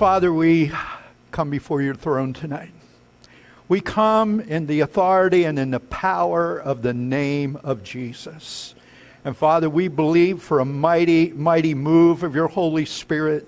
Father, we come before your throne tonight. We come in the authority and in the power of the name of Jesus. And Father, we believe for a mighty, mighty move of your Holy Spirit.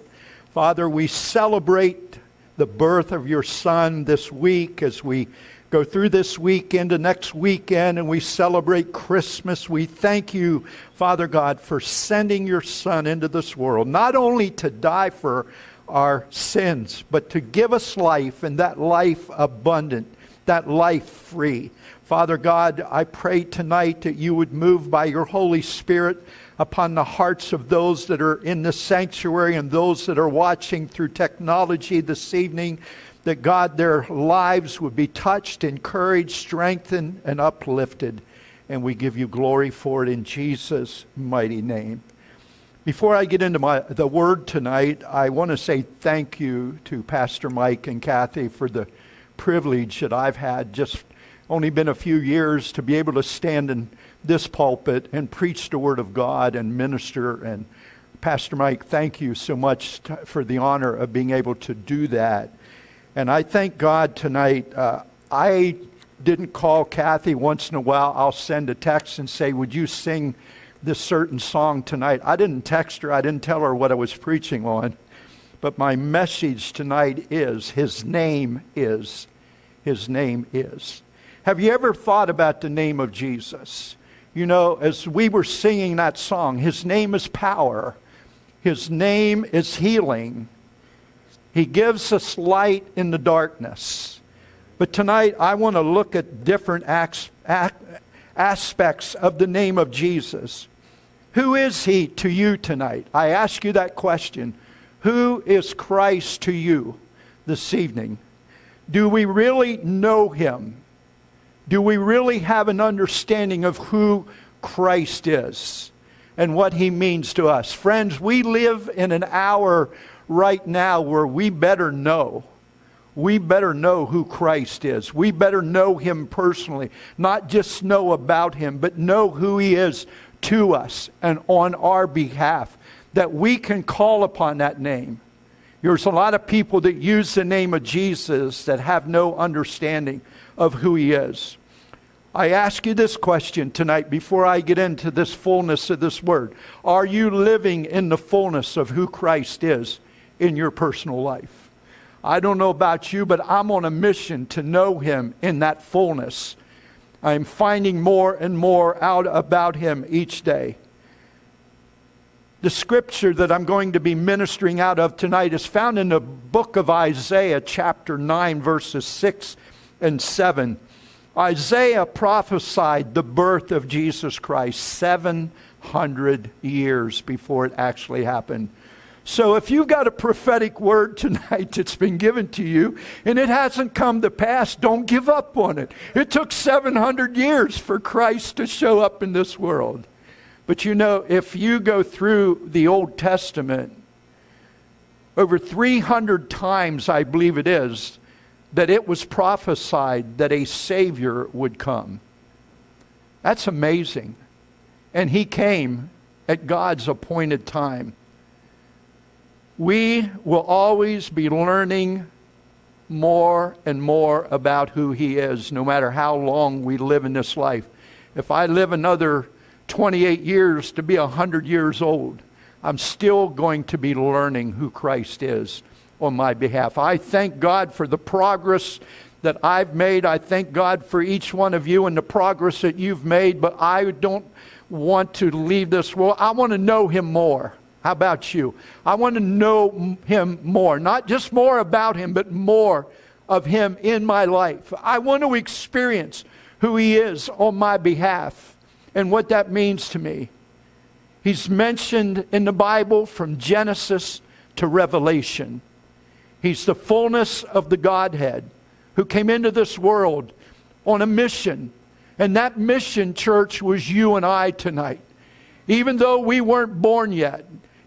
Father, we celebrate the birth of your Son this week as we go through this week into next weekend and we celebrate Christmas. We thank you, Father God, for sending your Son into this world, not only to die for our sins, but to give us life and that life abundant, that life free. Father God, I pray tonight that you would move by your Holy Spirit upon the hearts of those that are in the sanctuary and those that are watching through technology this evening that God, their lives would be touched, encouraged, strengthened, and uplifted. And we give you glory for it in Jesus' mighty name. Before I get into my, the word tonight, I want to say thank you to Pastor Mike and Kathy for the privilege that I've had, just only been a few years, to be able to stand in this pulpit and preach the Word of God and minister. And Pastor Mike, thank you so much for the honor of being able to do that. And I thank God tonight. Uh, I didn't call Kathy once in a while. I'll send a text and say, Would you sing this certain song tonight? I didn't text her, I didn't tell her what I was preaching on. But my message tonight is His name is. His name is. Have you ever thought about the name of Jesus? You know, as we were singing that song, His name is power, His name is healing. He gives us light in the darkness. But tonight, I want to look at different aspects of the name of Jesus. Who is he to you tonight? I ask you that question. Who is Christ to you this evening? Do we really know him? Do we really have an understanding of who Christ is and what he means to us? Friends, we live in an hour right now where we better know. We better know who Christ is. We better know him personally. Not just know about him, but know who he is to us and on our behalf. That we can call upon that name. There's a lot of people that use the name of Jesus that have no understanding of who he is. I ask you this question tonight before I get into this fullness of this word. Are you living in the fullness of who Christ is? in your personal life. I don't know about you, but I'm on a mission to know him in that fullness. I'm finding more and more out about him each day. The scripture that I'm going to be ministering out of tonight is found in the book of Isaiah, chapter 9, verses 6 and 7. Isaiah prophesied the birth of Jesus Christ 700 years before it actually happened. So if you've got a prophetic word tonight that's been given to you and it hasn't come to pass, don't give up on it. It took 700 years for Christ to show up in this world. But you know, if you go through the Old Testament, over 300 times, I believe it is, that it was prophesied that a Savior would come. That's amazing. And he came at God's appointed time we will always be learning more and more about who He is, no matter how long we live in this life. If I live another 28 years to be 100 years old, I'm still going to be learning who Christ is on my behalf. I thank God for the progress that I've made. I thank God for each one of you and the progress that you've made, but I don't want to leave this world. I want to know Him more. How about you? I want to know him more. Not just more about him, but more of him in my life. I want to experience who he is on my behalf and what that means to me. He's mentioned in the Bible from Genesis to Revelation. He's the fullness of the Godhead who came into this world on a mission. And that mission, church, was you and I tonight. Even though we weren't born yet,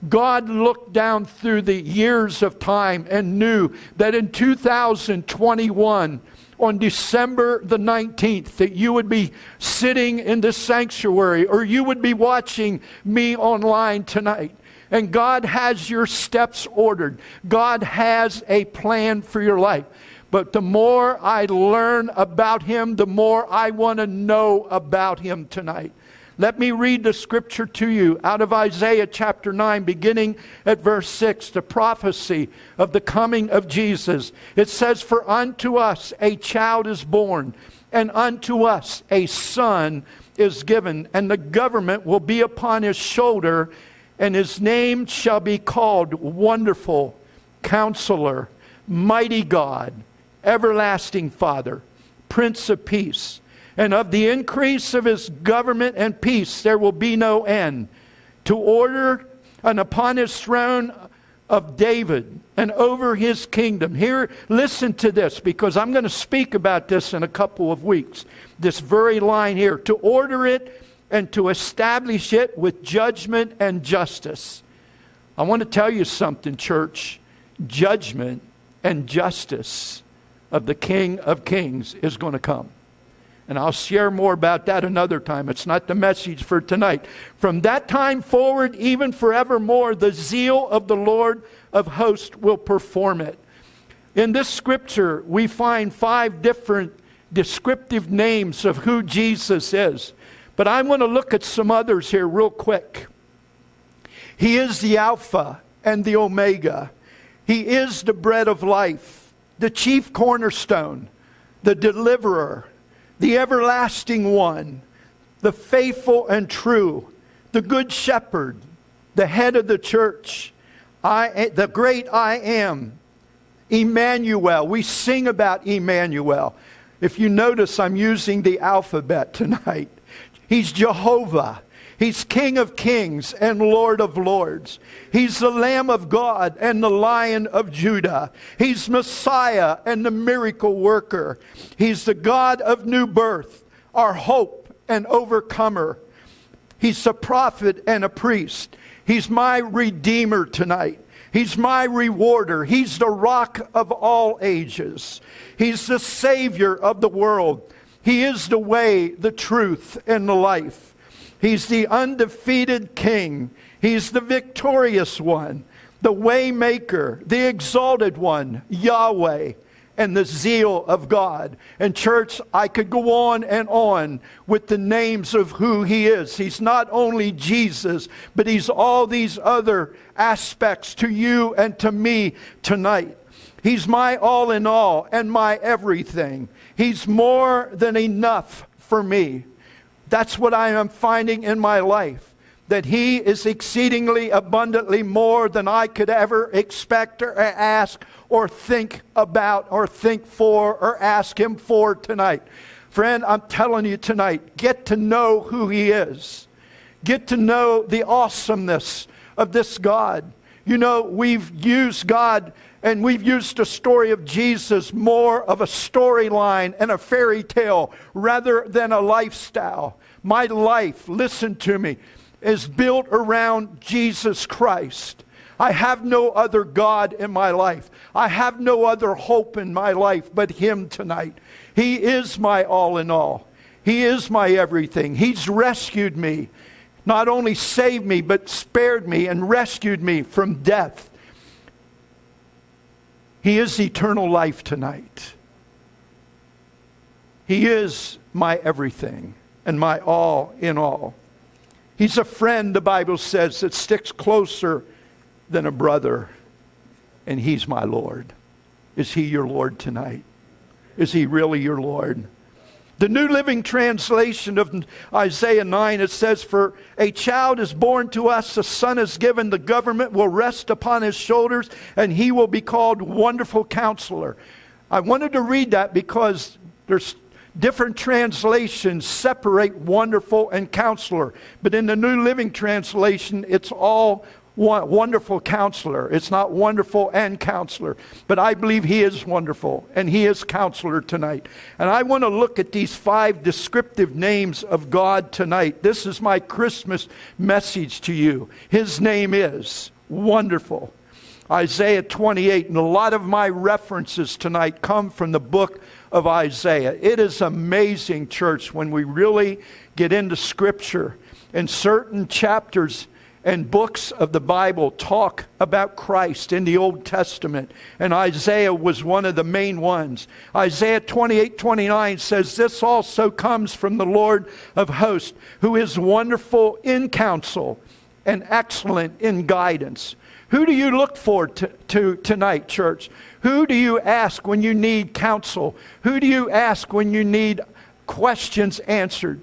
God looked down through the years of time and knew that in 2021, on December the 19th, that you would be sitting in the sanctuary or you would be watching me online tonight. And God has your steps ordered. God has a plan for your life. But the more I learn about Him, the more I want to know about Him tonight. Let me read the scripture to you out of Isaiah chapter 9, beginning at verse 6, the prophecy of the coming of Jesus. It says, For unto us a child is born, and unto us a son is given, and the government will be upon his shoulder, and his name shall be called Wonderful, Counselor, Mighty God, Everlasting Father, Prince of Peace and of the increase of his government and peace there will be no end. To order and upon his throne of David and over his kingdom. Here, listen to this because I'm going to speak about this in a couple of weeks. This very line here to order it and to establish it with judgment and justice. I want to tell you something, church. Judgment and justice of the King of Kings is going to come. And I'll share more about that another time. It's not the message for tonight. From that time forward, even forevermore, the zeal of the Lord of hosts will perform it. In this scripture, we find five different descriptive names of who Jesus is. But I want to look at some others here real quick. He is the Alpha and the Omega. He is the bread of life, the chief cornerstone, the deliverer the everlasting one, the faithful and true, the good shepherd, the head of the church, I, the great I am, Emmanuel. We sing about Emmanuel. If you notice, I'm using the alphabet tonight. He's Jehovah. He's King of kings and Lord of lords. He's the Lamb of God and the Lion of Judah. He's Messiah and the miracle worker. He's the God of new birth, our hope and overcomer. He's a prophet and a priest. He's my redeemer tonight. He's my rewarder. He's the rock of all ages. He's the savior of the world. He is the way, the truth, and the life. He's the undefeated king. He's the victorious one, the waymaker, the exalted one, Yahweh, and the zeal of God. And church, I could go on and on with the names of who he is. He's not only Jesus, but he's all these other aspects to you and to me tonight. He's my all in all and my everything. He's more than enough for me. That's what I am finding in my life. That He is exceedingly abundantly more than I could ever expect or ask or think about or think for or ask Him for tonight. Friend, I'm telling you tonight, get to know who He is. Get to know the awesomeness of this God. You know, we've used God and we've used the story of Jesus more of a storyline and a fairy tale rather than a lifestyle. My life, listen to me, is built around Jesus Christ. I have no other God in my life. I have no other hope in my life but Him tonight. He is my all in all. He is my everything. He's rescued me. Not only saved me, but spared me and rescued me from death. He is eternal life tonight. He is my everything and my all in all. He's a friend, the Bible says, that sticks closer than a brother, and He's my Lord. Is He your Lord tonight? Is He really your Lord? The New Living Translation of Isaiah 9, it says, For a child is born to us, a son is given, the government will rest upon his shoulders, and he will be called Wonderful Counselor. I wanted to read that because there's different translations separate wonderful and counselor. But in the New Living Translation, it's all wonderful counselor. It's not wonderful and counselor, but I believe he is wonderful and he is counselor tonight. And I want to look at these five descriptive names of God tonight. This is my Christmas message to you. His name is wonderful. Isaiah 28, and a lot of my references tonight come from the book of Isaiah. It is amazing, church, when we really get into Scripture and certain chapters and books of the Bible talk about Christ in the Old Testament, and Isaiah was one of the main ones. Isaiah 28 29 says, This also comes from the Lord of hosts, who is wonderful in counsel and excellent in guidance. Who do you look for to, to, tonight, church? Who do you ask when you need counsel? Who do you ask when you need questions answered?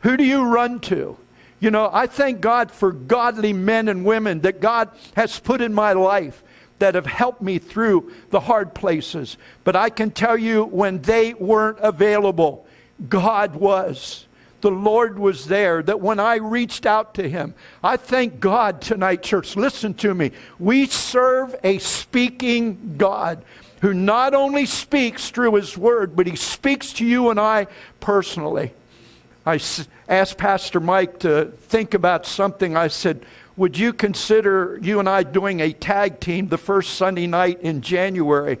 Who do you run to? You know, I thank God for godly men and women that God has put in my life that have helped me through the hard places. But I can tell you when they weren't available, God was. The Lord was there, that when I reached out to Him, I thank God tonight, church. Listen to me. We serve a speaking God who not only speaks through His Word, but He speaks to you and I personally. I asked Pastor Mike to think about something. I said, Would you consider you and I doing a tag team the first Sunday night in January?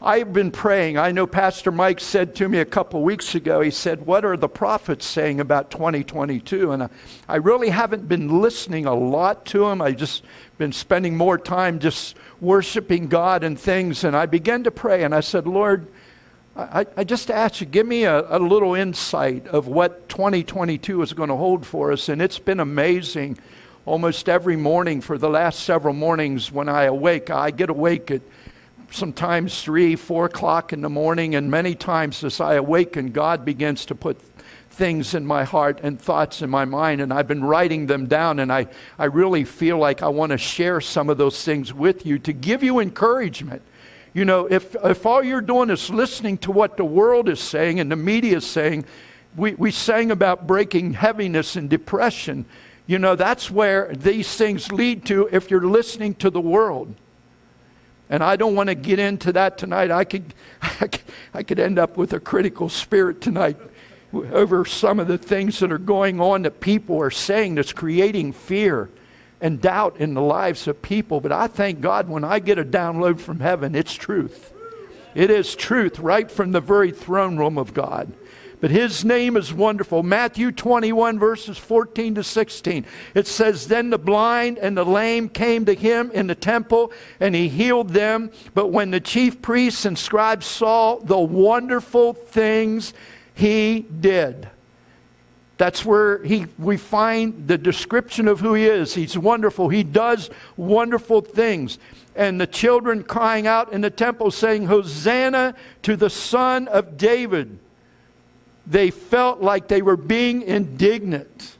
I've been praying. I know Pastor Mike said to me a couple weeks ago, he said, What are the prophets saying about 2022? And I, I really haven't been listening a lot to him. I've just been spending more time just worshiping God and things. And I began to pray, and I said, Lord, I, I just ask you, give me a, a little insight of what 2022 is going to hold for us. And it's been amazing. Almost every morning for the last several mornings when I awake, I get awake at sometimes three, four o'clock in the morning, and many times as I awaken, God begins to put things in my heart and thoughts in my mind, and I've been writing them down, and I, I really feel like I want to share some of those things with you to give you encouragement you know, if, if all you're doing is listening to what the world is saying and the media is saying, we, we sang about breaking heaviness and depression. You know, that's where these things lead to if you're listening to the world. And I don't want to get into that tonight. I could, I could, I could end up with a critical spirit tonight over some of the things that are going on that people are saying that's creating fear and doubt in the lives of people. But I thank God when I get a download from heaven, it's truth. It is truth right from the very throne room of God. But his name is wonderful. Matthew 21, verses 14 to 16. It says, Then the blind and the lame came to him in the temple, and he healed them. But when the chief priests and scribes saw the wonderful things he did, that's where he, we find the description of who he is. He's wonderful. He does wonderful things. And the children crying out in the temple saying, Hosanna to the Son of David. They felt like they were being indignant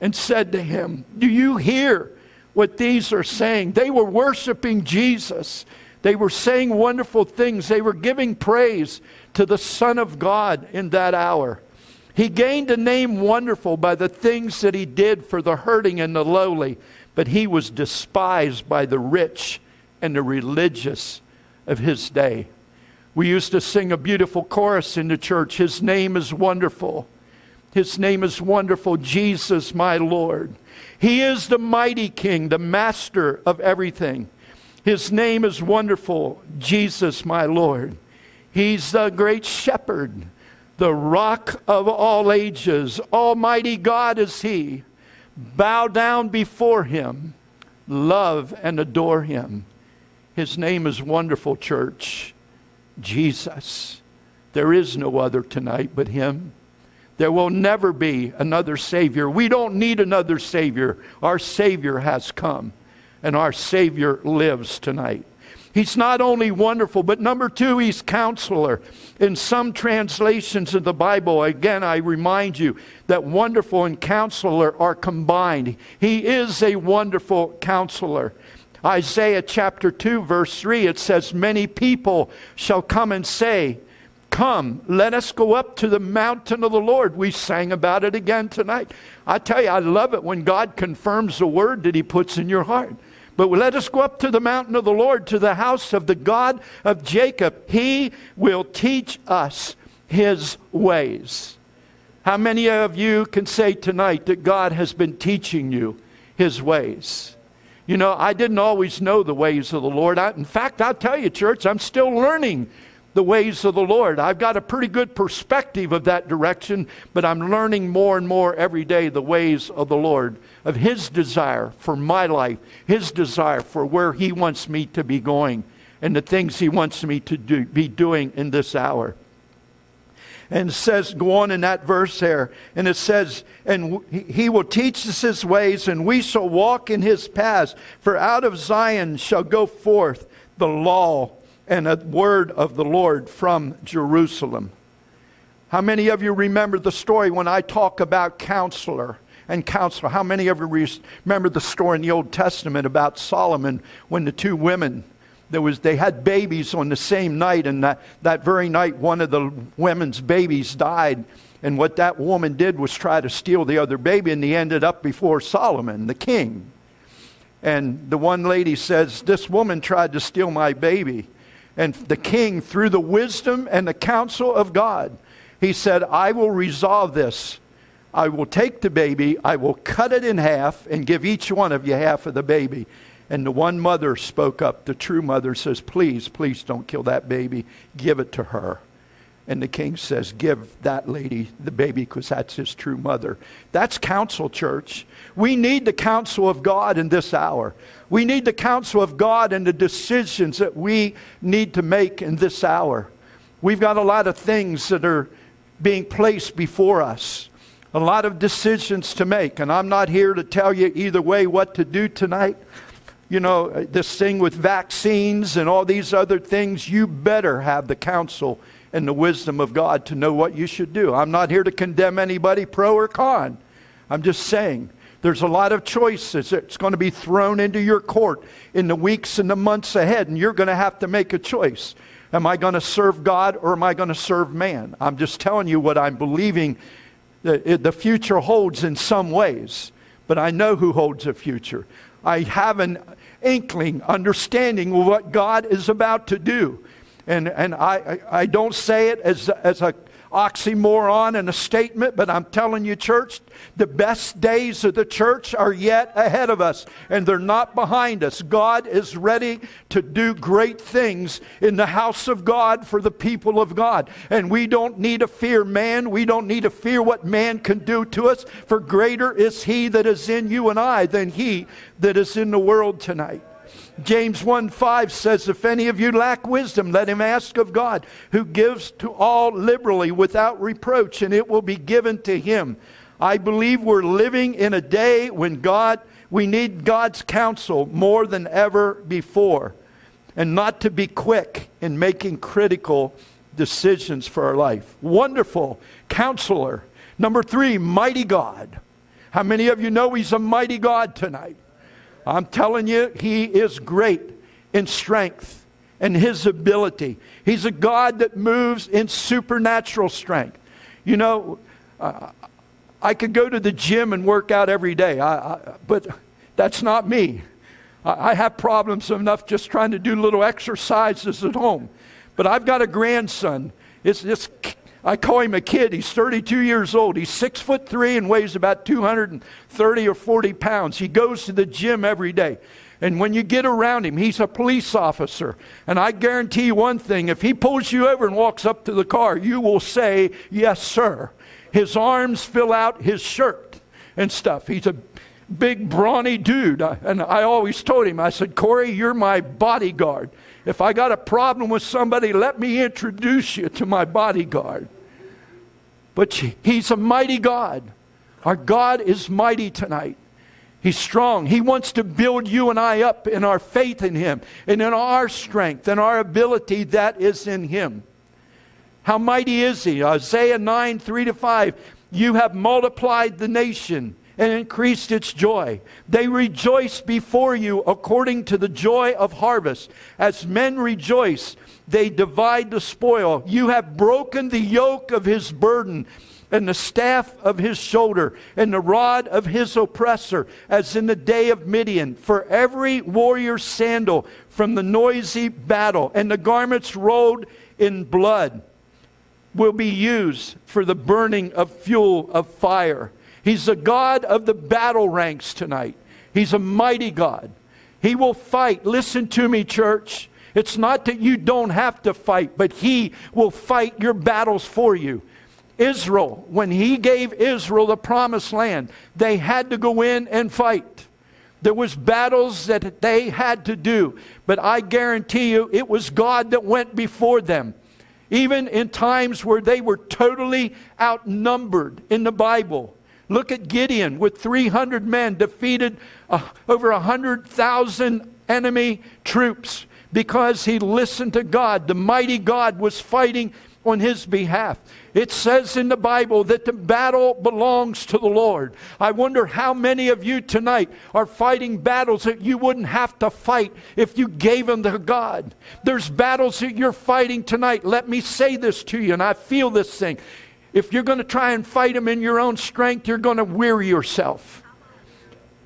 and said to him, Do you hear what these are saying? They were worshiping Jesus. They were saying wonderful things. They were giving praise to the Son of God in that hour. He gained a name wonderful by the things that he did for the hurting and the lowly, but he was despised by the rich and the religious of his day. We used to sing a beautiful chorus in the church His name is wonderful. His name is wonderful, Jesus, my Lord. He is the mighty King, the master of everything. His name is wonderful, Jesus, my Lord. He's the great shepherd the rock of all ages. Almighty God is He. Bow down before Him, love and adore Him. His name is Wonderful Church, Jesus. There is no other tonight but Him. There will never be another Savior. We don't need another Savior. Our Savior has come, and our Savior lives tonight. He's not only wonderful, but number two, he's counselor. In some translations of the Bible, again, I remind you that wonderful and counselor are combined. He is a wonderful counselor. Isaiah chapter 2, verse 3, it says, Many people shall come and say, Come, let us go up to the mountain of the Lord. We sang about it again tonight. I tell you, I love it when God confirms the word that He puts in your heart. But let us go up to the mountain of the Lord, to the house of the God of Jacob. He will teach us his ways. How many of you can say tonight that God has been teaching you his ways? You know, I didn't always know the ways of the Lord. I, in fact, I'll tell you, church, I'm still learning the ways of the Lord. I've got a pretty good perspective of that direction, but I'm learning more and more every day the ways of the Lord, of His desire for my life, His desire for where He wants me to be going, and the things He wants me to do, be doing in this hour. And says, go on in that verse there, and it says, and he will teach us his ways, and we shall walk in his paths. For out of Zion shall go forth the law and a word of the Lord from Jerusalem. How many of you remember the story when I talk about counselor and counselor? How many of you remember the story in the Old Testament about Solomon when the two women there was they had babies on the same night and that, that very night one of the women's babies died and what that woman did was try to steal the other baby and he ended up before Solomon the king and the one lady says this woman tried to steal my baby and the king, through the wisdom and the counsel of God, he said, I will resolve this. I will take the baby, I will cut it in half, and give each one of you half of the baby. And the one mother spoke up. The true mother says, Please, please don't kill that baby. Give it to her. And the king says, Give that lady the baby because that's his true mother. That's counsel, church. We need the counsel of God in this hour. We need the counsel of God and the decisions that we need to make in this hour. We've got a lot of things that are being placed before us, a lot of decisions to make. And I'm not here to tell you either way what to do tonight. You know, uh, this thing with vaccines and all these other things, you better have the counsel and the wisdom of God to know what you should do. I'm not here to condemn anybody, pro or con. I'm just saying there's a lot of choices that's going to be thrown into your court in the weeks and the months ahead, and you're going to have to make a choice. Am I going to serve God or am I going to serve man? I'm just telling you what I'm believing the future holds in some ways, but I know who holds the future. I have an inkling, understanding of what God is about to do. And, and I, I don't say it as, as a oxymoron and a statement, but I'm telling you, church, the best days of the church are yet ahead of us, and they're not behind us. God is ready to do great things in the house of God for the people of God. And we don't need to fear man. We don't need to fear what man can do to us, for greater is he that is in you and I than he that is in the world tonight. James 1 5 says, If any of you lack wisdom, let him ask of God, who gives to all liberally without reproach, and it will be given to him. I believe we're living in a day when God, we need God's counsel more than ever before, and not to be quick in making critical decisions for our life. Wonderful counselor. Number three, mighty God. How many of you know he's a mighty God tonight? I'm telling you, He is great in strength and His ability. He's a God that moves in supernatural strength. You know, uh, I could go to the gym and work out every day, I, I, but that's not me. I, I have problems enough just trying to do little exercises at home. But I've got a grandson. It's this I call him a kid. He's 32 years old. He's six foot three and weighs about 230 or 40 pounds. He goes to the gym every day. And when you get around him, he's a police officer. And I guarantee you one thing if he pulls you over and walks up to the car, you will say, Yes, sir. His arms fill out his shirt and stuff. He's a big, brawny dude. And I always told him, I said, Corey, you're my bodyguard. If I got a problem with somebody, let me introduce you to my bodyguard. But He's a mighty God. Our God is mighty tonight. He's strong. He wants to build you and I up in our faith in Him and in our strength and our ability that is in Him. How mighty is He? Isaiah 9 3 to 5. You have multiplied the nation and increased its joy. They rejoice before you according to the joy of harvest. As men rejoice, they divide the spoil. You have broken the yoke of his burden and the staff of his shoulder and the rod of his oppressor, as in the day of Midian. For every warrior's sandal from the noisy battle and the garments rolled in blood will be used for the burning of fuel of fire. He's the God of the battle ranks tonight. He's a mighty God. He will fight. Listen to me, church. It's not that you don't have to fight, but He will fight your battles for you. Israel, when He gave Israel the promised land, they had to go in and fight. There was battles that they had to do, but I guarantee you it was God that went before them. Even in times where they were totally outnumbered in the Bible. Look at Gideon with 300 men defeated uh, over 100,000 enemy troops because he listened to God. The mighty God was fighting on his behalf. It says in the Bible that the battle belongs to the Lord. I wonder how many of you tonight are fighting battles that you wouldn't have to fight if you gave them to God. There's battles that you're fighting tonight. Let me say this to you, and I feel this thing. If you're going to try and fight them in your own strength, you're going to weary yourself.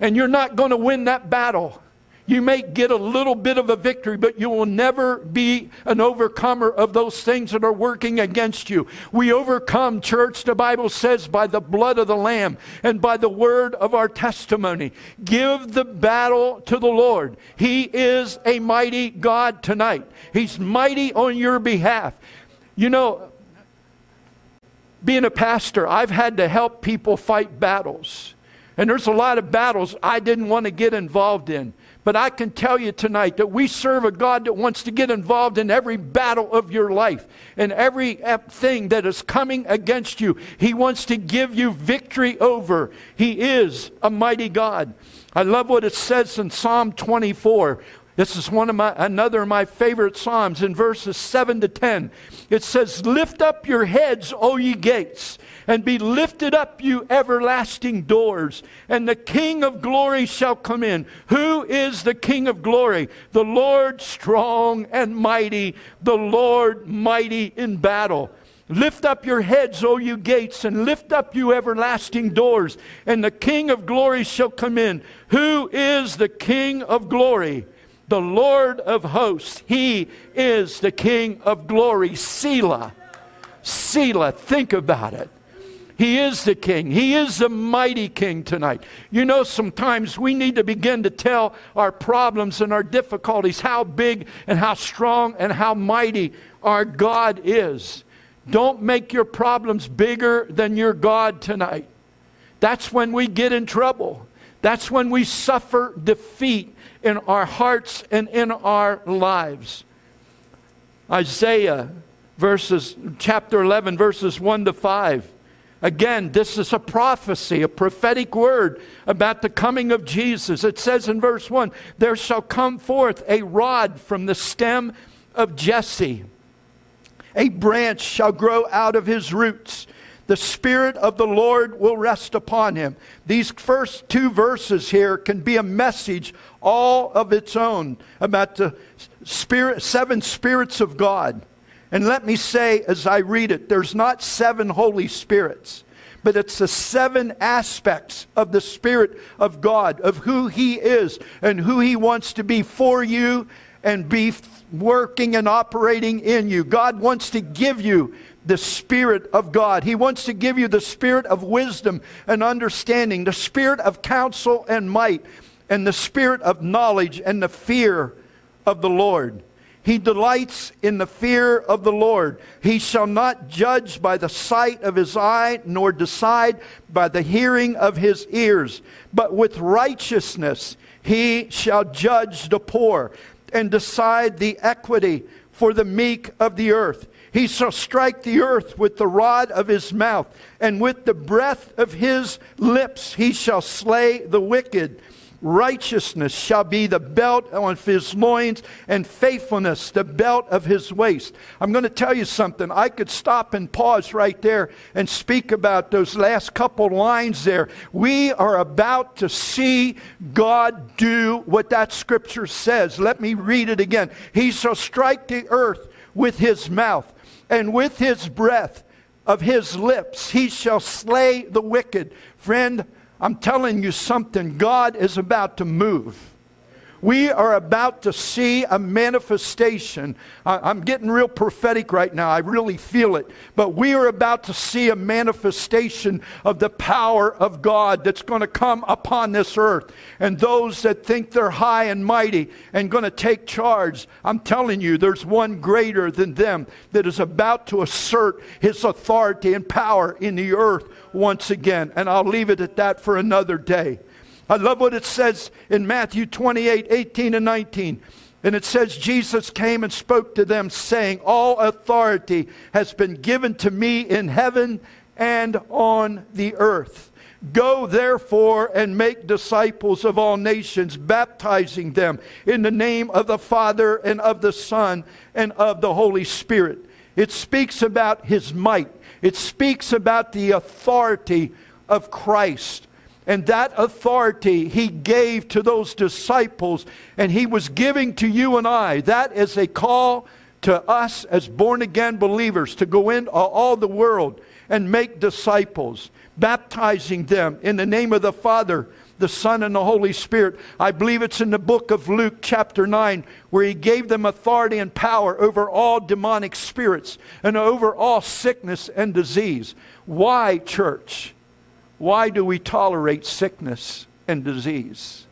And you're not going to win that battle. You may get a little bit of a victory, but you will never be an overcomer of those things that are working against you. We overcome, church, the Bible says, by the blood of the Lamb and by the word of our testimony. Give the battle to the Lord. He is a mighty God tonight. He's mighty on your behalf. You know, being a pastor, I've had to help people fight battles. And there's a lot of battles I didn't want to get involved in. But I can tell you tonight that we serve a God that wants to get involved in every battle of your life and every thing that is coming against you. He wants to give you victory over. He is a mighty God. I love what it says in Psalm 24 this is one of my another of my favorite psalms in verses 7 to 10. It says, "Lift up your heads, O ye gates, and be lifted up, you everlasting doors, and the King of glory shall come in." Who is the King of glory? The Lord strong and mighty, the Lord mighty in battle. Lift up your heads, O you gates, and lift up you everlasting doors, and the King of glory shall come in. Who is the King of glory? The Lord of hosts. He is the King of glory. Selah. Selah. Think about it. He is the king. He is the mighty king tonight. You know, sometimes we need to begin to tell our problems and our difficulties how big and how strong and how mighty our God is. Don't make your problems bigger than your God tonight. That's when we get in trouble. That's when we suffer defeat in our hearts and in our lives. Isaiah verses chapter 11 verses 1 to 5. Again, this is a prophecy, a prophetic word about the coming of Jesus. It says in verse 1 There shall come forth a rod from the stem of Jesse, a branch shall grow out of his roots the Spirit of the Lord will rest upon him. These first two verses here can be a message all of its own about the spirit, seven spirits of God. And let me say, as I read it, there's not seven Holy Spirits, but it's the seven aspects of the Spirit of God, of who He is and who He wants to be for you and be working and operating in you. God wants to give you the Spirit of God. He wants to give you the Spirit of wisdom and understanding, the Spirit of counsel and might, and the Spirit of knowledge and the fear of the Lord. He delights in the fear of the Lord. He shall not judge by the sight of his eye, nor decide by the hearing of his ears, but with righteousness he shall judge the poor and decide the equity for the meek of the earth. He shall strike the earth with the rod of his mouth, and with the breath of his lips he shall slay the wicked. Righteousness shall be the belt of his loins, and faithfulness the belt of his waist. I'm going to tell you something. I could stop and pause right there and speak about those last couple lines there. We are about to see God do what that scripture says. Let me read it again. He shall strike the earth with his mouth and with his breath of his lips he shall slay the wicked. Friend, I'm telling you something. God is about to move. We are about to see a manifestation. I'm getting real prophetic right now. I really feel it. But we are about to see a manifestation of the power of God that's going to come upon this earth. And those that think they're high and mighty and going to take charge, I'm telling you, there's one greater than them that is about to assert his authority and power in the earth once again. And I'll leave it at that for another day. I love what it says in Matthew 28 18 and 19. And it says, Jesus came and spoke to them, saying, All authority has been given to me in heaven and on the earth. Go therefore and make disciples of all nations, baptizing them in the name of the Father and of the Son and of the Holy Spirit. It speaks about his might, it speaks about the authority of Christ. And that authority he gave to those disciples, and he was giving to you and I. That is a call to us as born again believers to go into all the world and make disciples, baptizing them in the name of the Father, the Son, and the Holy Spirit. I believe it's in the book of Luke, chapter 9, where he gave them authority and power over all demonic spirits and over all sickness and disease. Why, church? Why do we tolerate sickness and disease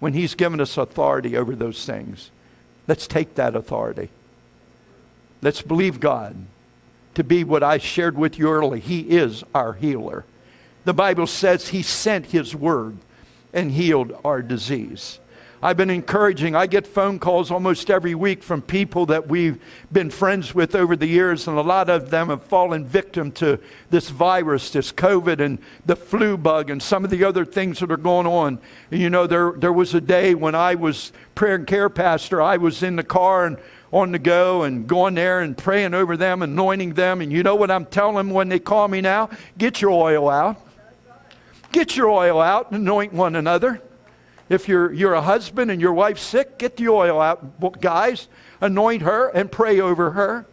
when He's given us authority over those things? Let's take that authority. Let's believe God to be what I shared with you earlier. He is our healer. The Bible says He sent His word and healed our disease. I've been encouraging. I get phone calls almost every week from people that we've been friends with over the years, and a lot of them have fallen victim to this virus, this COVID, and the flu bug, and some of the other things that are going on. And you know, there, there was a day when I was prayer and care pastor, I was in the car and on the go and going there and praying over them, anointing them. And you know what I'm telling them when they call me now? Get your oil out. Get your oil out and anoint one another. If you're, you're a husband and your wife's sick, get the oil out, guys. Anoint her and pray over her.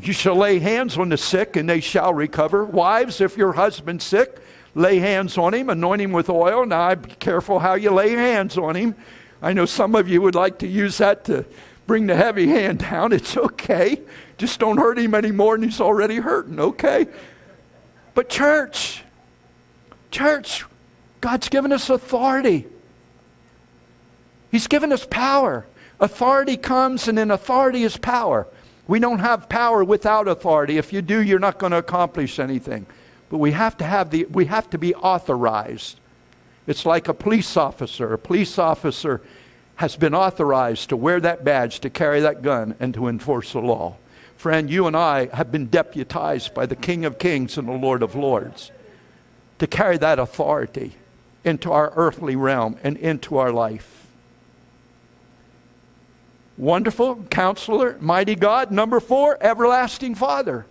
You shall lay hands on the sick and they shall recover. Wives, if your husband's sick, lay hands on him, anoint him with oil. Now, be careful how you lay hands on him. I know some of you would like to use that to bring the heavy hand down. It's okay. Just don't hurt him anymore and he's already hurting, okay? But, church, church, God's given us authority. He's given us power. Authority comes, and in authority is power. We don't have power without authority. If you do, you're not going to accomplish anything. But we have to have the we have to be authorized. It's like a police officer. A police officer has been authorized to wear that badge, to carry that gun, and to enforce the law. Friend, you and I have been deputized by the King of Kings and the Lord of Lords to carry that authority into our earthly realm and into our life. Wonderful counselor, mighty God. Number four, everlasting Father.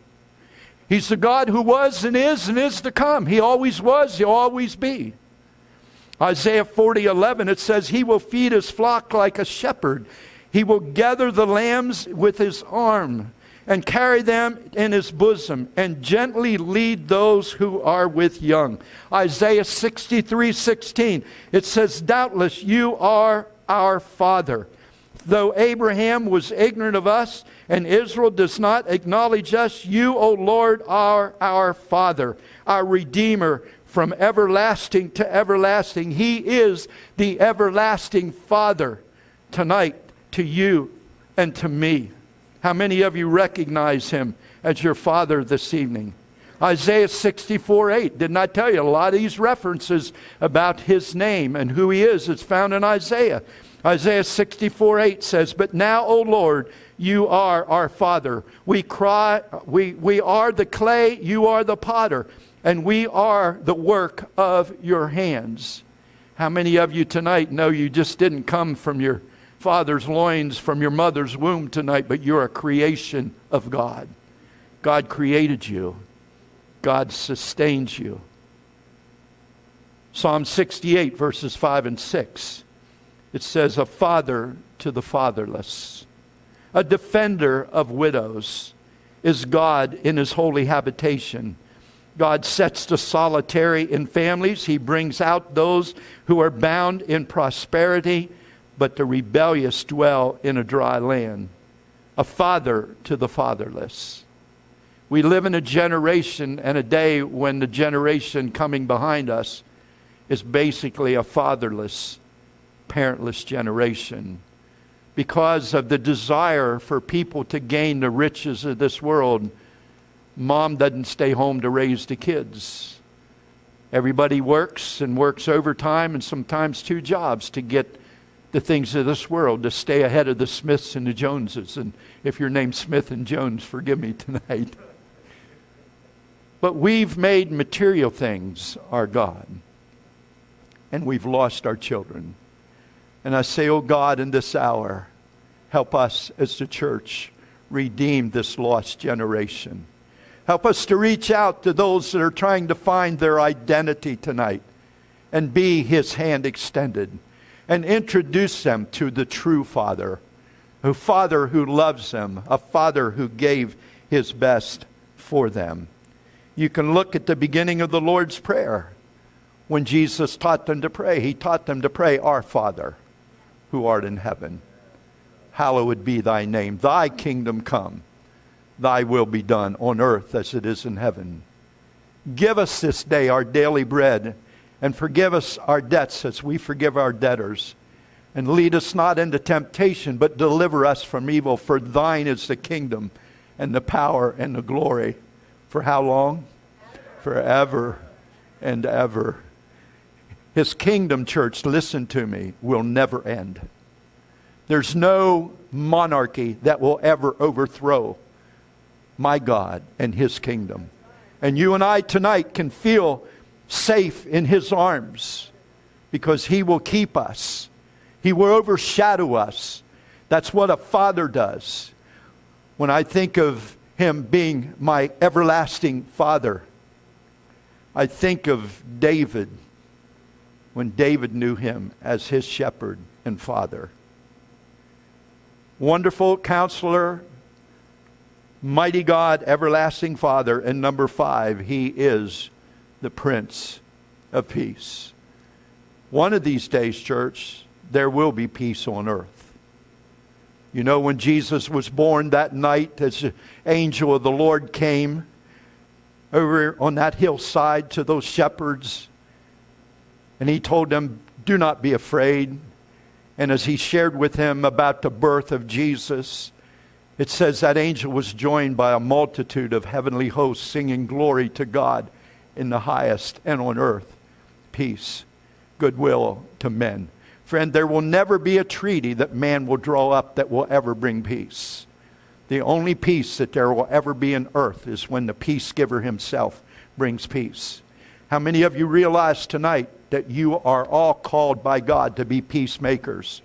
He's the God who was and is and is to come. He always was, he'll always be. Isaiah 40 11, it says, He will feed his flock like a shepherd. He will gather the lambs with his arm and carry them in his bosom and gently lead those who are with young. Isaiah 63 16, it says, Doubtless you are our father. Though Abraham was ignorant of us and Israel does not acknowledge us, you, O Lord, are our father, our redeemer from everlasting to everlasting. He is the everlasting father tonight to you and to me. How many of you recognize him as your father this evening? Isaiah 64 8. Didn't I tell you? A lot of these references about his name and who he is is found in Isaiah. Isaiah 64 8 says, But now, O Lord, you are our Father. We cry, we, we are the clay, you are the potter, and we are the work of your hands. How many of you tonight know you just didn't come from your father's loins from your mother's womb tonight, but you're a creation of God. God created you, God sustains you. Psalm 68, verses 5 and 6. It says, A father to the fatherless, a defender of widows is God in his holy habitation. God sets the solitary in families. He brings out those who are bound in prosperity, but the rebellious dwell in a dry land. A father to the fatherless. We live in a generation and a day when the generation coming behind us is basically a fatherless, parentless generation. Because of the desire for people to gain the riches of this world, mom doesn't stay home to raise the kids. Everybody works and works overtime and sometimes two jobs to get the things of this world, to stay ahead of the Smiths and the Joneses. And if you're named Smith and Jones, forgive me tonight. But we've made material things our God, and we've lost our children. And I say, Oh God, in this hour, help us as the church redeem this lost generation. Help us to reach out to those that are trying to find their identity tonight and be His hand extended and introduce them to the true Father, a Father who loves them, a Father who gave His best for them. You can look at the beginning of the Lord's Prayer. When Jesus taught them to pray, he taught them to pray, Our Father, who art in heaven, hallowed be thy name. Thy kingdom come, thy will be done on earth as it is in heaven. Give us this day our daily bread, and forgive us our debts as we forgive our debtors. And lead us not into temptation, but deliver us from evil. For thine is the kingdom, and the power, and the glory for how long? Forever and ever. His kingdom, church, listen to me, will never end. There's no monarchy that will ever overthrow my God and His kingdom. And you and I tonight can feel safe in His arms because He will keep us, He will overshadow us. That's what a father does. When I think of him being my everlasting father. I think of David when David knew him as his shepherd and father. Wonderful counselor, mighty God, everlasting Father. And number five, he is the Prince of Peace. One of these days, church, there will be peace on earth. You know, when Jesus was born that night, as the angel of the Lord came over on that hillside to those shepherds, and he told them, Do not be afraid. And as he shared with them about the birth of Jesus, it says that angel was joined by a multitude of heavenly hosts singing glory to God in the highest and on earth peace, goodwill to men. Friend, there will never be a treaty that man will draw up that will ever bring peace. The only peace that there will ever be in earth is when the peace giver himself brings peace. How many of you realize tonight that you are all called by God to be peacemakers?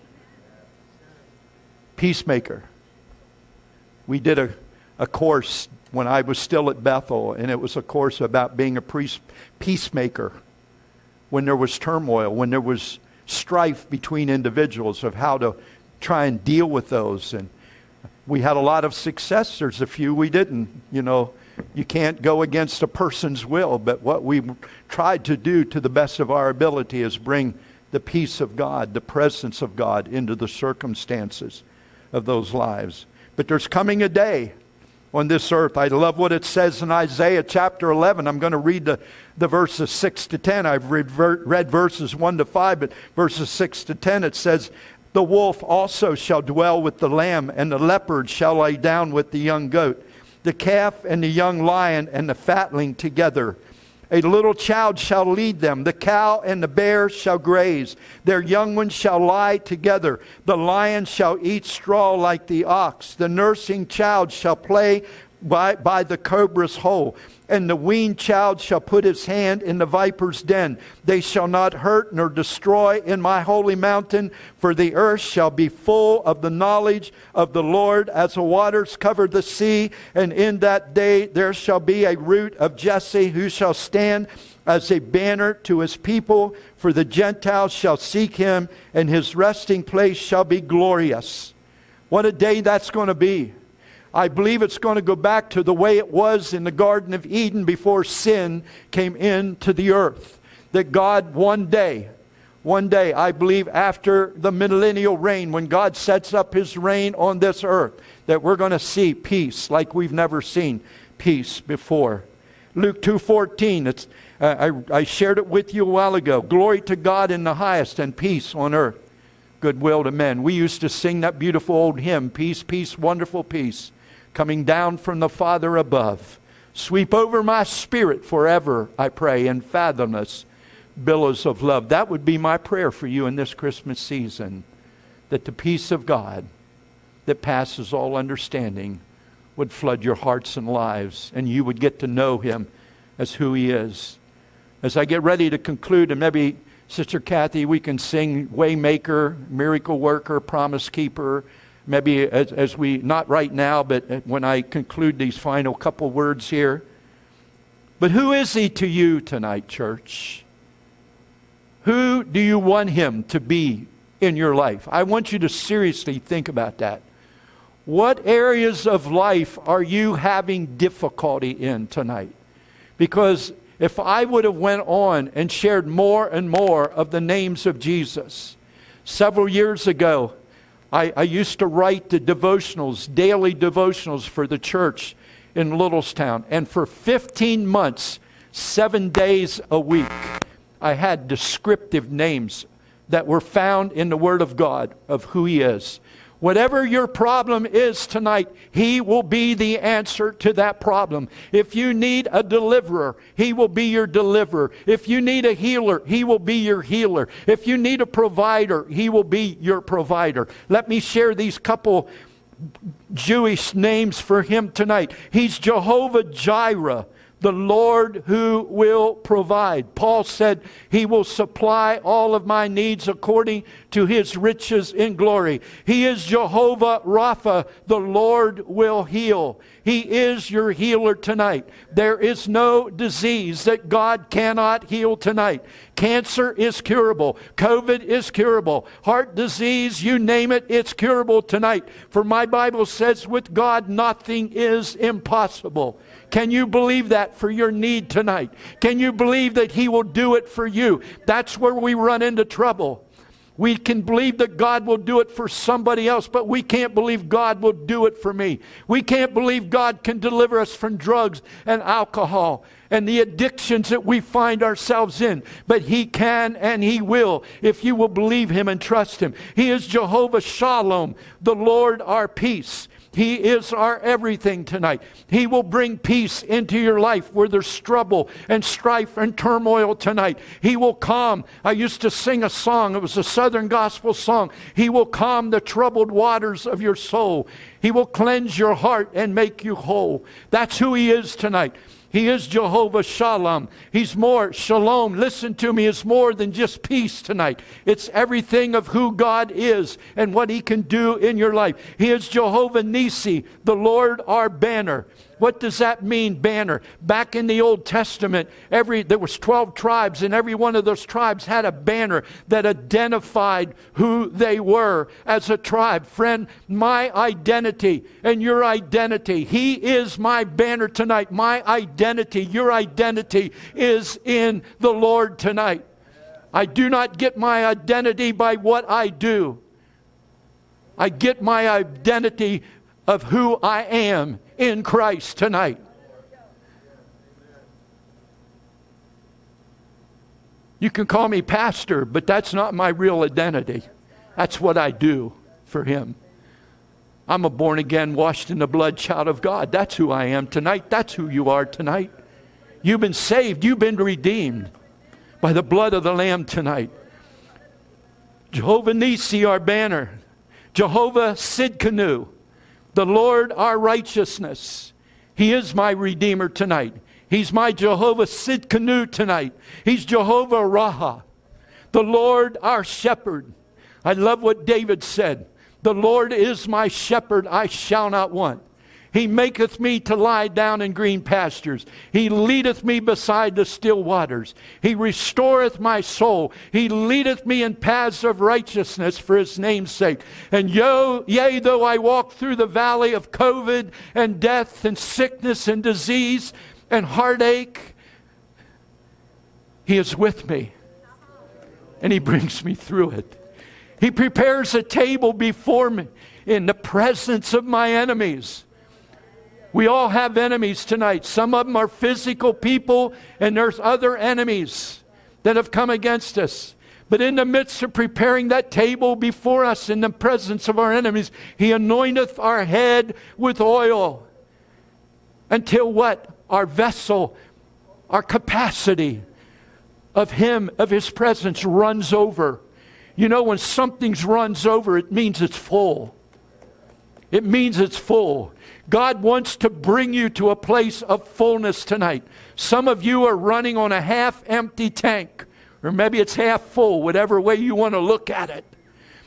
Peacemaker. We did a, a course when I was still at Bethel, and it was a course about being a priest, peacemaker when there was turmoil, when there was strife between individuals of how to try and deal with those. And we had a lot of success. There's a few we didn't. You know, you can't go against a person's will, but what we tried to do to the best of our ability is bring the peace of God, the presence of God into the circumstances of those lives. But there's coming a day on this earth. I love what it says in Isaiah chapter 11. I'm going to read the, the verses 6 to 10. I've read, read verses 1 to 5, but verses 6 to 10 it says, The wolf also shall dwell with the lamb, and the leopard shall lay down with the young goat, the calf and the young lion and the fatling together. A little child shall lead them. The cow and the bear shall graze. Their young ones shall lie together. The lion shall eat straw like the ox. The nursing child shall play by, by the cobra's hole and the weaned child shall put his hand in the viper's den. They shall not hurt nor destroy in my holy mountain, for the earth shall be full of the knowledge of the Lord as the waters cover the sea. And in that day there shall be a root of Jesse who shall stand as a banner to his people, for the Gentiles shall seek him, and his resting place shall be glorious. What a day that's going to be. I believe it's going to go back to the way it was in the Garden of Eden before sin came into the earth. That God one day, one day, I believe after the millennial reign, when God sets up his reign on this earth, that we're going to see peace like we've never seen peace before. Luke 2.14, it's, uh, I, I shared it with you a while ago. Glory to God in the highest and peace on earth, goodwill to men. We used to sing that beautiful old hymn, Peace, Peace, Wonderful Peace coming down from the Father above. Sweep over my spirit forever, I pray, in fathomless billows of love. That would be my prayer for you in this Christmas season that the peace of God that passes all understanding would flood your hearts and lives, and you would get to know Him as who He is. As I get ready to conclude, and maybe Sister Kathy, we can sing Waymaker, Miracle Worker, Promise Keeper maybe as, as we, not right now, but when I conclude these final couple words here. But who is he to you tonight, church? Who do you want him to be in your life? I want you to seriously think about that. What areas of life are you having difficulty in tonight? Because if I would have went on and shared more and more of the names of Jesus, several years ago, I, I used to write the devotionals, daily devotionals for the church in Littlestown. And for 15 months, seven days a week, I had descriptive names that were found in the Word of God of who He is. Whatever your problem is tonight, He will be the answer to that problem. If you need a deliverer, He will be your deliverer. If you need a healer, He will be your healer. If you need a provider, He will be your provider. Let me share these couple Jewish names for Him tonight. He's Jehovah Jireh the Lord who will provide. Paul said, He will supply all of my needs according to His riches in glory. He is Jehovah Rapha, the Lord will heal. He is your healer tonight. There is no disease that God cannot heal tonight. Cancer is curable. COVID is curable. Heart disease, you name it, it's curable tonight. For my Bible says, with God, nothing is impossible. Can you believe that for your need tonight? Can you believe that He will do it for you? That's where we run into trouble. We can believe that God will do it for somebody else, but we can't believe God will do it for me. We can't believe God can deliver us from drugs and alcohol and the addictions that we find ourselves in. But He can and He will if you will believe Him and trust Him. He is Jehovah Shalom, the Lord our peace. He is our everything tonight. He will bring peace into your life where there's trouble and strife and turmoil tonight. He will calm. I used to sing a song, it was a Southern gospel song. He will calm the troubled waters of your soul. He will cleanse your heart and make you whole. That's who He is tonight. He is Jehovah Shalom. He's more, Shalom, listen to me, it's more than just peace tonight. It's everything of who God is and what He can do in your life. He is Jehovah Nissi, the Lord our banner. What does that mean, banner? Back in the Old Testament, every there was 12 tribes, and every one of those tribes had a banner that identified who they were as a tribe. Friend, my identity and your identity. He is my banner tonight. My identity, your identity is in the Lord tonight. I do not get my identity by what I do. I get my identity of who I am in Christ tonight. You can call me pastor, but that's not my real identity. That's what I do for Him. I'm a born again, washed in the blood child of God. That's who I am tonight. That's who you are tonight. You've been saved, you've been redeemed by the blood of the Lamb tonight. Jehovah Nissi, our banner. Jehovah Tsidkenu, the Lord our righteousness. He is my Redeemer tonight. He's my Jehovah Tsidkenu tonight. He's Jehovah Raha, the Lord our shepherd. I love what David said. The Lord is my shepherd, I shall not want. He maketh me to lie down in green pastures. He leadeth me beside the still waters. He restoreth my soul. He leadeth me in paths of righteousness for his name's sake. And yo, yea, though I walk through the valley of COVID and death and sickness and disease and heartache, he is with me. And he brings me through it. He prepares a table before me in the presence of my enemies. We all have enemies tonight. Some of them are physical people, and there's other enemies that have come against us. But in the midst of preparing that table before us in the presence of our enemies, He anointeth our head with oil until what? Our vessel, our capacity of Him, of His presence runs over. You know, when something's runs over, it means it's full. It means it's full. God wants to bring you to a place of fullness tonight. Some of you are running on a half empty tank, or maybe it's half full, whatever way you want to look at it.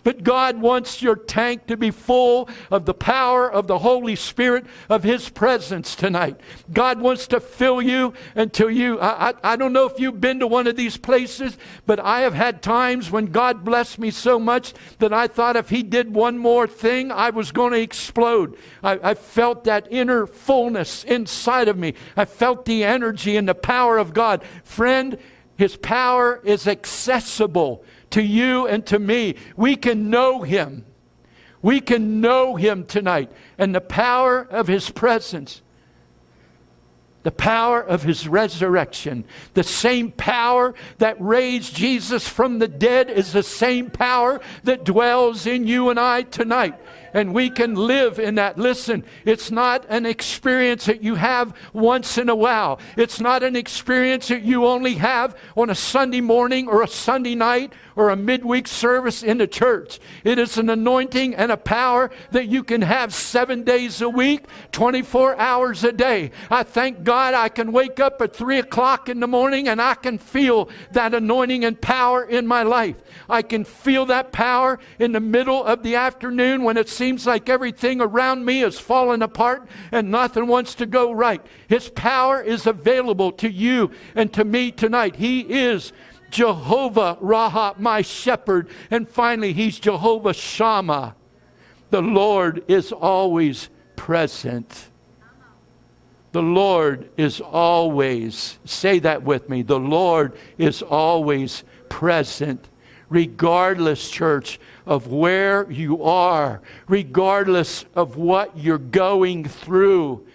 But God wants your tank to be full of the power of the Holy Spirit of His presence tonight. God wants to fill you until you. I, I, I, don't know if you've been to one of these places, but I have had times when God blessed me so much that I thought if He did one more thing, I was going to explode. I, I felt that inner fullness inside of me. I felt the energy and the power of God. Friend, His power is accessible to you and to me. We can know Him. We can know Him tonight. And the power of His presence, the power of His resurrection, the same power that raised Jesus from the dead is the same power that dwells in you and I tonight and we can live in that. Listen, it's not an experience that you have once in a while. It's not an experience that you only have on a Sunday morning or a Sunday night or a midweek service in the church. It is an anointing and a power that you can have seven days a week, 24 hours a day. I thank God I can wake up at 3 o'clock in the morning and I can feel that anointing and power in my life. I can feel that power in the middle of the afternoon when it seems like everything around me is falling apart and nothing wants to go right. His power is available to you and to me tonight. He is Jehovah Raha, my shepherd. And finally, He's Jehovah Shammah. The Lord is always present. The Lord is always, say that with me, the Lord is always present regardless, church, of where you are, regardless of what you're going through.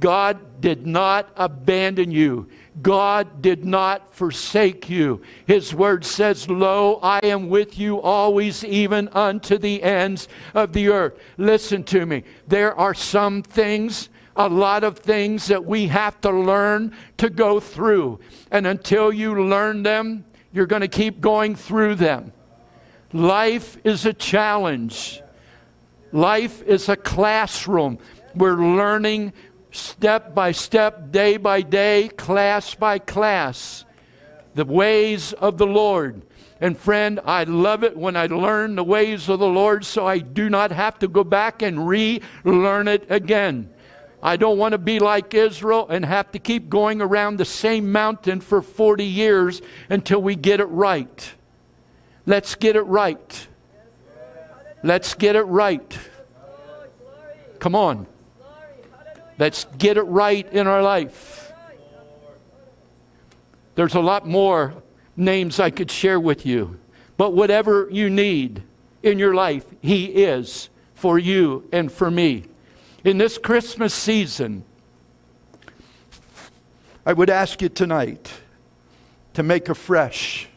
God did not abandon you. God did not forsake you. His word says, Lo, I am with you always, even unto the ends of the earth. Listen to me. There are some things, a lot of things that we have to learn to go through. And until you learn them, you're going to keep going through them. Life is a challenge. Life is a classroom. We're learning step by step, day by day, class by class, the ways of the Lord. And friend, I love it when I learn the ways of the Lord so I do not have to go back and relearn it again. I don't want to be like Israel and have to keep going around the same mountain for 40 years until we get it right. Let's get it right. Let's get it right. Come on. Let's get it right in our life. There's a lot more names I could share with you. But whatever you need in your life, He is for you and for me in this Christmas season, I would ask you tonight to make a fresh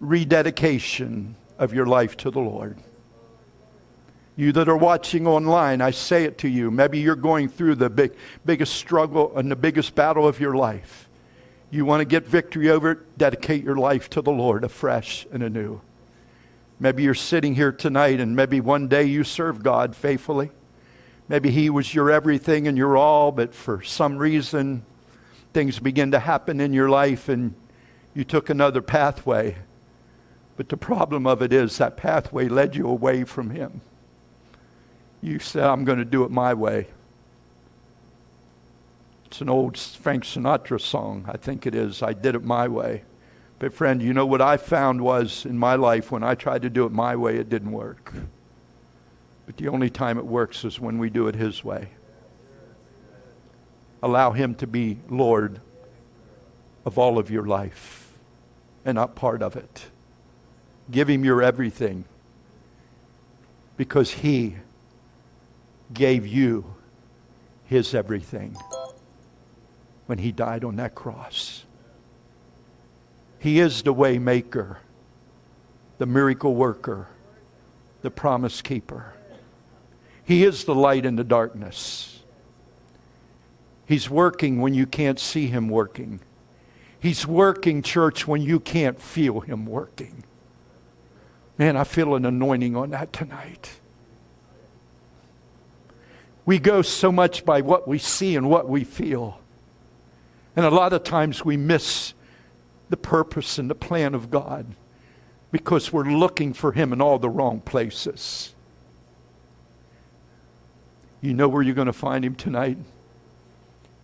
rededication of your life to the Lord. You that are watching online, I say it to you. Maybe you're going through the big, biggest struggle and the biggest battle of your life. You want to get victory over it, dedicate your life to the Lord afresh and anew. Maybe you're sitting here tonight and maybe one day you serve God faithfully. Maybe He was your everything and your all, but for some reason things begin to happen in your life and you took another pathway. But the problem of it is that pathway led you away from Him. You said, I'm going to do it my way. It's an old Frank Sinatra song, I think it is. I did it my way. But, friend, you know what I found was in my life when I tried to do it my way, it didn't work. But the only time it works is when we do it His way. Allow Him to be Lord of all of your life and not part of it. Give Him your everything because He gave you His everything when He died on that cross. He is the way maker, the miracle worker, the promise keeper. He is the light in the darkness. He's working when you can't see him working. He's working, church, when you can't feel him working. Man, I feel an anointing on that tonight. We go so much by what we see and what we feel. And a lot of times we miss the purpose and the plan of God because we're looking for Him in all the wrong places. You know where you're going to find Him tonight?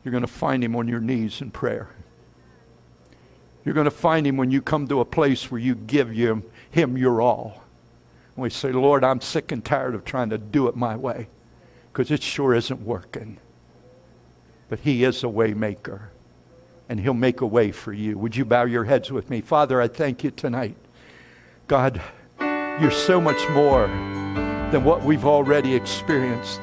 You're going to find Him on your knees in prayer. You're going to find Him when you come to a place where you give him, him your all. And we say, Lord, I'm sick and tired of trying to do it my way because it sure isn't working. But He is a way maker and He'll make a way for you. Would you bow your heads with me? Father, I thank you tonight. God, you're so much more than what we've already experienced.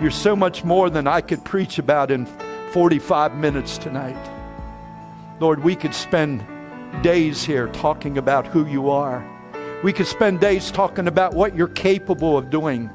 You're so much more than I could preach about in 45 minutes tonight. Lord, we could spend days here talking about who you are. We could spend days talking about what you're capable of doing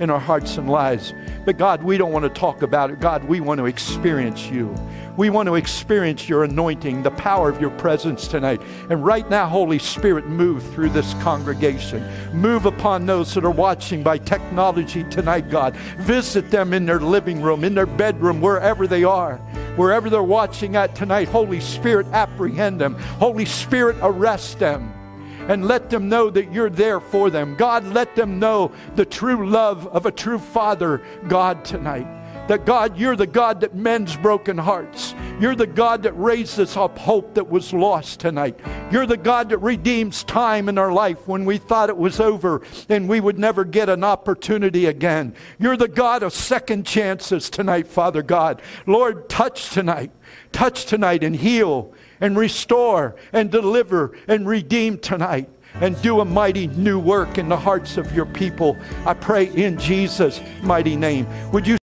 in our hearts and lives. But God, we don't want to talk about it. God, we want to experience you. We want to experience your anointing, the power of your presence tonight. And right now, Holy Spirit, move through this congregation. Move upon those that are watching by technology tonight, God. Visit them in their living room, in their bedroom, wherever they are. Wherever they're watching at tonight, Holy Spirit, apprehend them. Holy Spirit, arrest them and let them know that you're there for them. God, let them know the true love of a true Father, God, tonight. That God, you're the God that mends broken hearts. You're the God that raises up hope that was lost tonight. You're the God that redeems time in our life when we thought it was over and we would never get an opportunity again. You're the God of second chances tonight, Father God. Lord, touch tonight. Touch tonight and heal and restore and deliver and redeem tonight and do a mighty new work in the hearts of your people. I pray in Jesus' mighty name. Would you